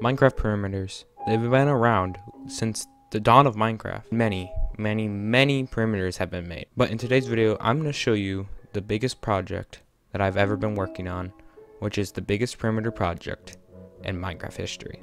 Minecraft perimeters. They've been around since the dawn of Minecraft. Many, many, many perimeters have been made. But in today's video, I'm going to show you the biggest project that I've ever been working on, which is the biggest perimeter project in Minecraft history.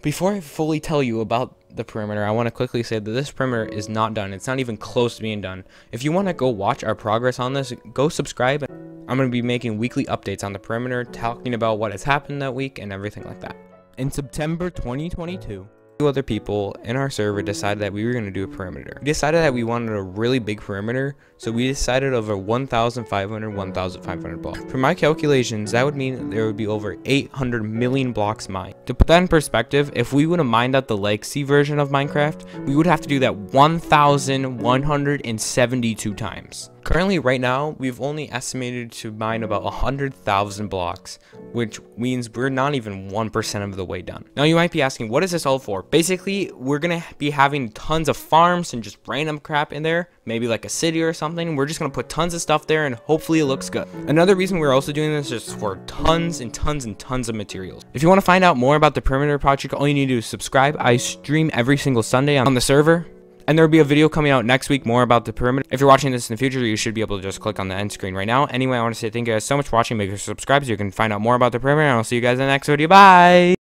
Before I fully tell you about the perimeter, I want to quickly say that this perimeter is not done. It's not even close to being done. If you want to go watch our progress on this, go subscribe. I'm going to be making weekly updates on the perimeter, talking about what has happened that week and everything like that. In September 2022, two other people in our server decided that we were going to do a perimeter. We decided that we wanted a really big perimeter, so we decided over 1,500, 1,500 blocks. For my calculations, that would mean there would be over 800 million blocks mined. To put that in perspective, if we would have mined out the legacy version of Minecraft, we would have to do that 1,172 times. Currently, right now, we've only estimated to mine about 100,000 blocks, which means we're not even 1% of the way done. Now, you might be asking, what is this all for? Basically, we're going to be having tons of farms and just random crap in there, maybe like a city or something. We're just going to put tons of stuff there and hopefully it looks good. Another reason we're also doing this is for tons and tons and tons of materials. If you want to find out more about the Perimeter Project, all you need to do is subscribe. I stream every single Sunday on the server. And there'll be a video coming out next week more about the perimeter. If you're watching this in the future, you should be able to just click on the end screen right now. Anyway, I want to say thank you guys so much for watching. Make sure to subscribe so you can find out more about the perimeter. And I'll see you guys in the next video. Bye!